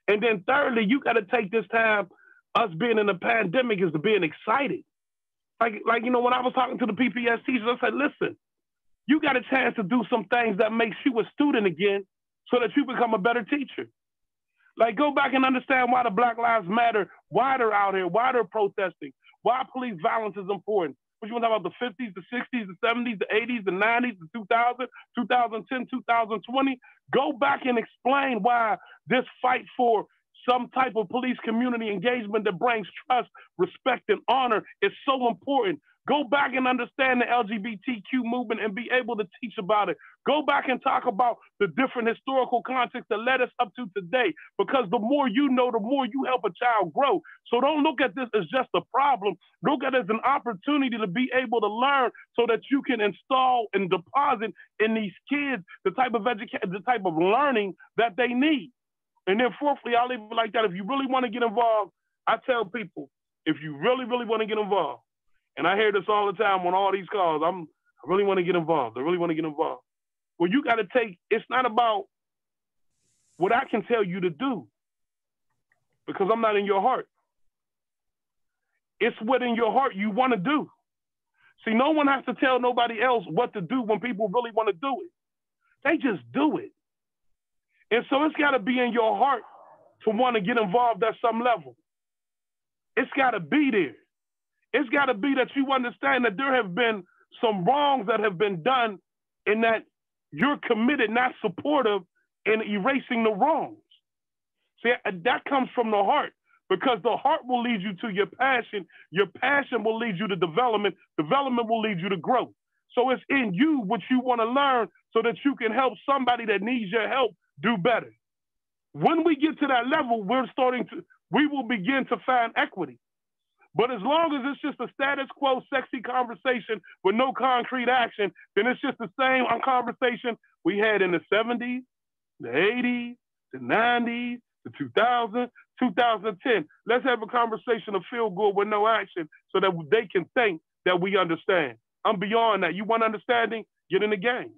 And then thirdly, you got to take this time, us being in a pandemic, is to being excited. Like, like you know, when I was talking to the PPS teachers, I said, listen, you got a chance to do some things that makes you a student again so that you become a better teacher. Like go back and understand why the Black Lives Matter, why they're out here, why they're protesting, why police violence is important. What you want to talk about the 50s, the 60s, the 70s, the 80s, the 90s, the 2000, 2010, 2020? Go back and explain why this fight for some type of police community engagement that brings trust, respect, and honor is so important. Go back and understand the LGBTQ movement and be able to teach about it. Go back and talk about the different historical context that led us up to today. Because the more you know, the more you help a child grow. So don't look at this as just a problem. Look at it as an opportunity to be able to learn so that you can install and deposit in these kids the type of education, the type of learning that they need. And then fourthly, I'll leave it like that. If you really want to get involved, I tell people, if you really, really want to get involved, and I hear this all the time on all these calls. I'm I really want to get involved. I really want to get involved. Well, you got to take, it's not about what I can tell you to do because I'm not in your heart. It's what in your heart you want to do. See, no one has to tell nobody else what to do when people really want to do it. They just do it. And so it's got to be in your heart to want to get involved at some level. It's got to be there. It's got to be that you understand that there have been some wrongs that have been done and that you're committed, not supportive in erasing the wrongs. See, uh, that comes from the heart because the heart will lead you to your passion. Your passion will lead you to development. Development will lead you to growth. So it's in you what you want to learn so that you can help somebody that needs your help do better. When we get to that level, we're starting to, we will begin to find equity. But as long as it's just a status quo, sexy conversation with no concrete action, then it's just the same conversation we had in the 70s, the 80s, the 90s, the 2000, 2010. Let's have a conversation of feel good with no action so that they can think that we understand. I'm beyond that. You want understanding? Get in the game.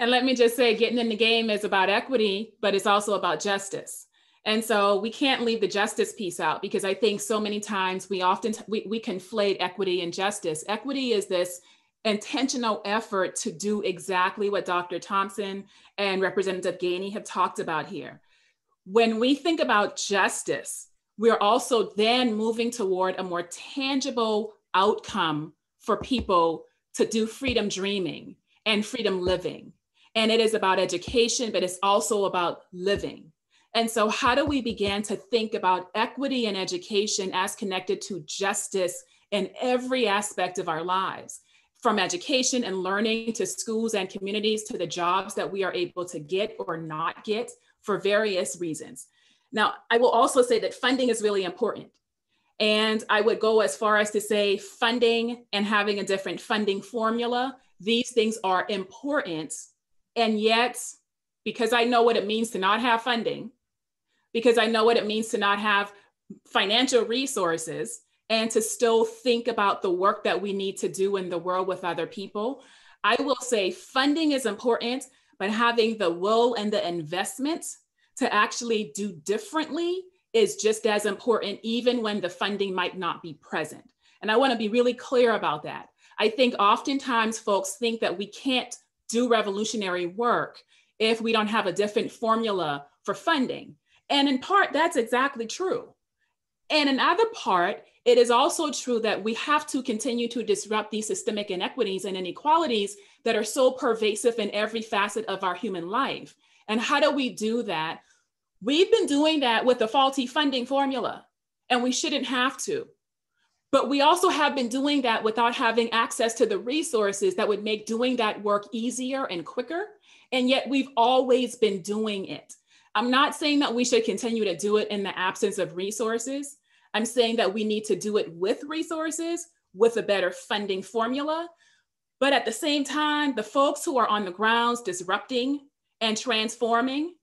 And let me just say, getting in the game is about equity, but it's also about justice. And so we can't leave the justice piece out because I think so many times we often we, we conflate equity and justice. Equity is this intentional effort to do exactly what Dr. Thompson and Representative Gainey have talked about here. When we think about justice, we're also then moving toward a more tangible outcome for people to do freedom dreaming and freedom living. And it is about education, but it's also about living. And so, how do we begin to think about equity and education as connected to justice in every aspect of our lives? From education and learning to schools and communities to the jobs that we are able to get or not get for various reasons. Now, I will also say that funding is really important. And I would go as far as to say funding and having a different funding formula, these things are important. And yet, because I know what it means to not have funding, because I know what it means to not have financial resources and to still think about the work that we need to do in the world with other people. I will say funding is important, but having the will and the investment to actually do differently is just as important, even when the funding might not be present. And I want to be really clear about that. I think oftentimes folks think that we can't do revolutionary work if we don't have a different formula for funding. And in part, that's exactly true. And in other part, it is also true that we have to continue to disrupt these systemic inequities and inequalities that are so pervasive in every facet of our human life. And how do we do that? We've been doing that with a faulty funding formula, and we shouldn't have to. But we also have been doing that without having access to the resources that would make doing that work easier and quicker. And yet we've always been doing it. I'm not saying that we should continue to do it in the absence of resources. I'm saying that we need to do it with resources, with a better funding formula. But at the same time, the folks who are on the grounds disrupting and transforming,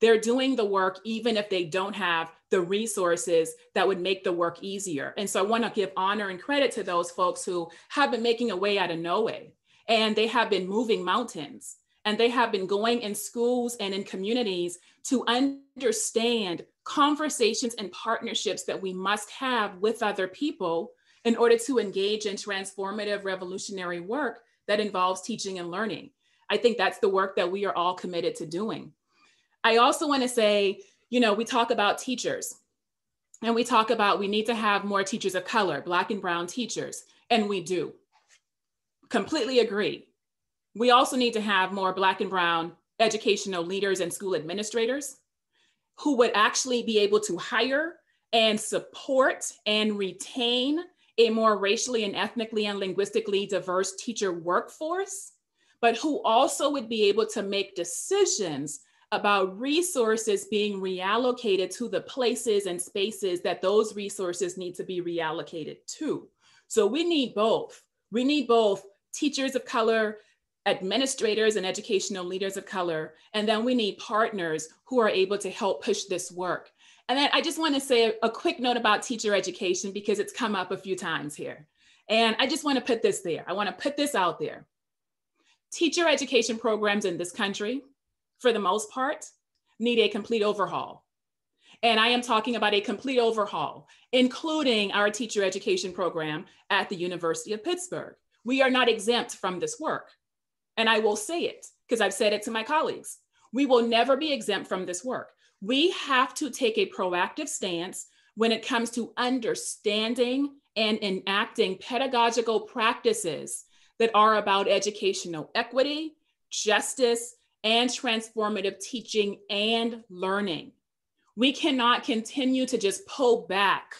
they're doing the work even if they don't have the resources that would make the work easier. And so I want to give honor and credit to those folks who have been making a way out of no way and they have been moving mountains and they have been going in schools and in communities to understand conversations and partnerships that we must have with other people in order to engage in transformative revolutionary work that involves teaching and learning. I think that's the work that we are all committed to doing. I also want to say, you know, we talk about teachers and we talk about we need to have more teachers of color, Black and Brown teachers, and we do. Completely agree. We also need to have more Black and Brown educational leaders and school administrators who would actually be able to hire and support and retain a more racially and ethnically and linguistically diverse teacher workforce, but who also would be able to make decisions about resources being reallocated to the places and spaces that those resources need to be reallocated to. So we need both. We need both teachers of color, administrators and educational leaders of color. And then we need partners who are able to help push this work. And then I just want to say a, quick note about teacher education because it's come up a few times here. And I just want to put this there. I want to put this out there. Teacher education programs in this country, for the most part, need a complete overhaul. And I am talking about a complete overhaul, including our teacher education program at the University of Pittsburgh. We are not exempt from this work. And I will say it because I've said it to my colleagues. We will never be exempt from this work. We have to take a proactive stance when it comes to understanding and enacting pedagogical practices that are about educational equity, justice, and transformative teaching and learning. We cannot continue to just pull back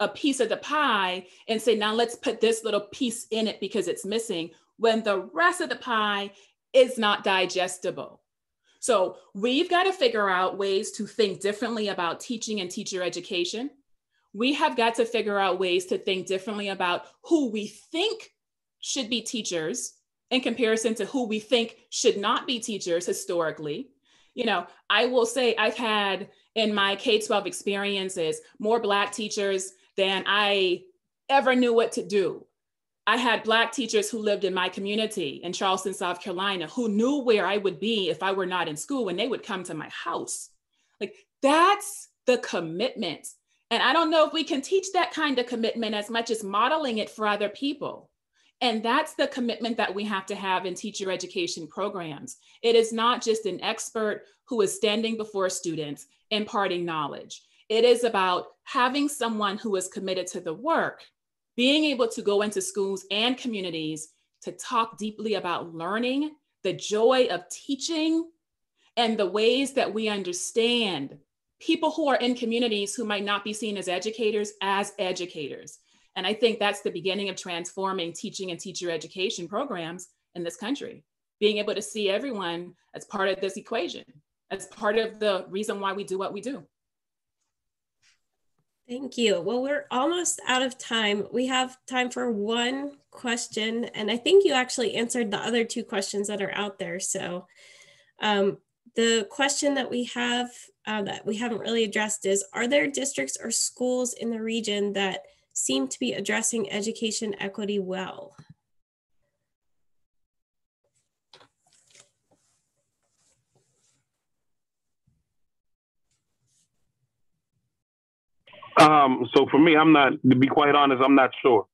a piece of the pie and say, now let's put this little piece in it because it's missing when the rest of the pie is not digestible. So we've got to figure out ways to think differently about teaching and teacher education. We have got to figure out ways to think differently about who we think should be teachers in comparison to who we think should not be teachers historically. You know, I will say I've had in my K 12 experiences more Black teachers than I ever knew what to do. I had Black teachers who lived in my community in Charleston, South Carolina, who knew where I would be if I were not in school and they would come to my house. Like, that's the commitment. And I don't know if we can teach that kind of commitment as much as modeling it for other people. And that's the commitment that we have to have in teacher education programs. It is not just an expert who is standing before students imparting knowledge. It is about having someone who is committed to the work, being able to go into schools and communities to talk deeply about learning, the joy of teaching, and the ways that we understand people who are in communities who might not be seen as educators as educators. And I think that's the beginning of transforming teaching and teacher education programs in this country, being able to see everyone as part of this equation, as part of the reason why we do what we do. Thank you. Well, we're almost out of time. We have time for one question, and I think you actually answered the other two questions that are out there. So um, the question that we have uh, that we haven't really addressed is, are there districts or schools in the region that seem to be addressing education equity well? Um, so for me, I'm not, to be quite honest, I'm not sure.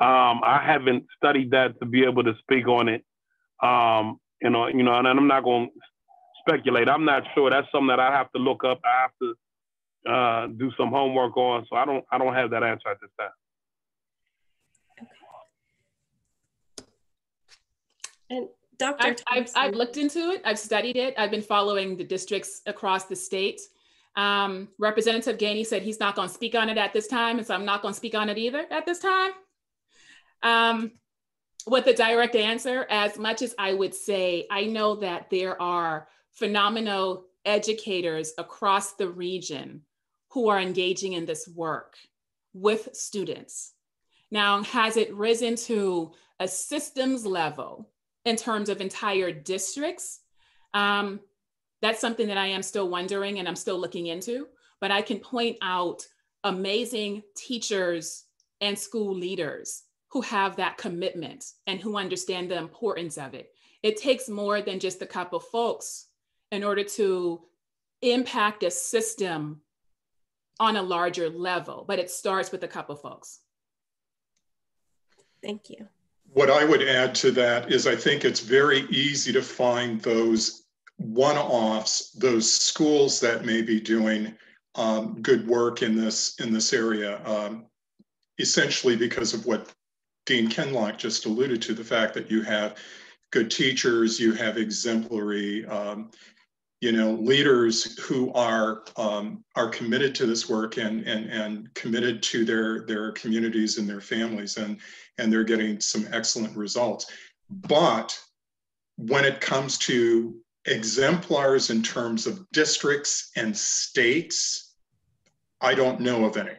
Um, I haven't studied that to be able to speak on it. Um, you know, you know, and I'm not going to speculate. I'm not sure. That's something that I have to look up. I have to uh, do some homework on. So I don't, I don't have that answer at this time. And Dr. I've, I've, I've, looked into it. I've studied it. I've been following the districts across the state. Um, Representative Gainey said he's not going to speak on it at this time, and so I'm not going to speak on it either at this time. Um, with a direct answer, as much as I would say, I know that there are phenomenal educators across the region who are engaging in this work with students. Now, has it risen to a systems level in terms of entire districts? Um, that's something that I am still wondering and I'm still looking into, but I can point out amazing teachers and school leaders who have that commitment and who understand the importance of it. It takes more than just a couple folks in order to impact a system on a larger level, but it starts with a couple folks. Thank you. What I would add to that is I think it's very easy to find those one-offs, those schools that may be doing um, good work in this in this area, um, essentially because of what Dean Kinloch just alluded to, the fact that you have good teachers, you have exemplary, um, you know, leaders who are um, are committed to this work and and and committed to their their communities and their families, and and they're getting some excellent results. But when it comes to exemplars in terms of districts and states, I don't know of any.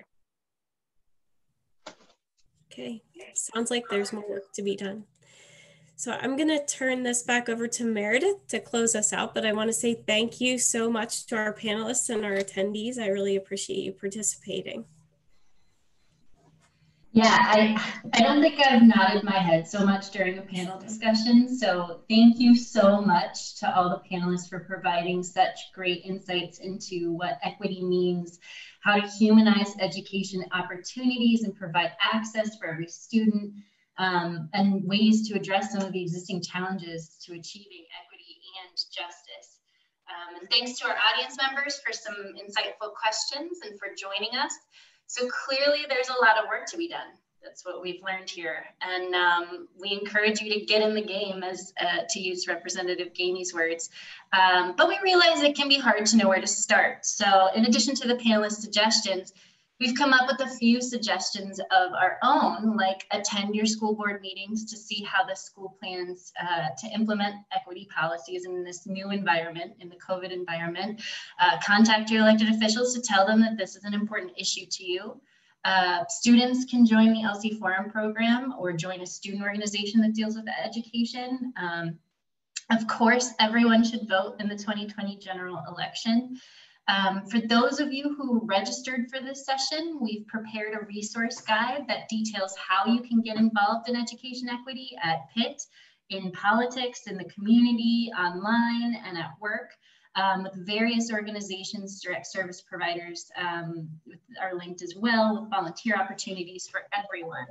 Okay, sounds like there's more work to be done. So I'm going to turn this back over to Meredith to close us out, but I want to say thank you so much to our panelists and our attendees. I really appreciate you participating. Yeah, I, I don't think I've nodded my head so much during a panel discussion. So thank you so much to all the panelists for providing such great insights into what equity means, how to humanize education opportunities and provide access for every student, um, and ways to address some of the existing challenges to achieving equity and justice. Um, and thanks to our audience members for some insightful questions and for joining us. So clearly there's a lot of work to be done. That's what we've learned here. And um, we encourage you to get in the game, as uh, to use Representative Gainey's words. Um, but we realize it can be hard to know where to start. So in addition to the panelists' suggestions, We've come up with a few suggestions of our own, like attend your school board meetings to see how the school plans uh, to implement equity policies in this new environment, in the COVID environment. Uh, contact your elected officials to tell them that this is an important issue to you. Uh, students can join the Elsie Forum program or join a student organization that deals with education. Um, Of course, everyone should vote in the 2020 general election. Um, for those of you who registered for this session, we've prepared a resource guide that details how you can get involved in education equity at Pitt, in politics, in the community, online, and at work. Um, with various organizations, direct service providers um, are linked as well with volunteer opportunities for everyone.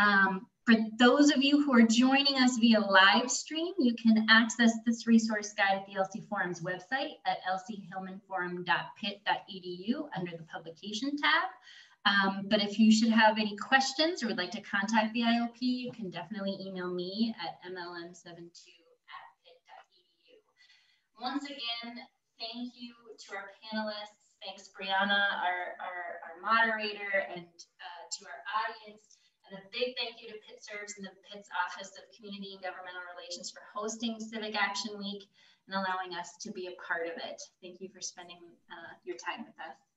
Um, for those of you who are joining us via live stream, you can access this resource guide at the Elsie Forum's website at lchillmanforum.pitt.edu under the publication tab. Um, but if you should have any questions or would like to contact the IOP, you can definitely email me at mlm72 at pitt.edu. Once again, thank you to our panelists. Thanks, Brianna, our, our, our moderator, and uh, to our audience. And a big thank you to Pitt Serves and the Pitt's Office of Community and Governmental Relations for hosting Civic Action Week and allowing us to be a part of it. Thank you for spending uh, your time with us.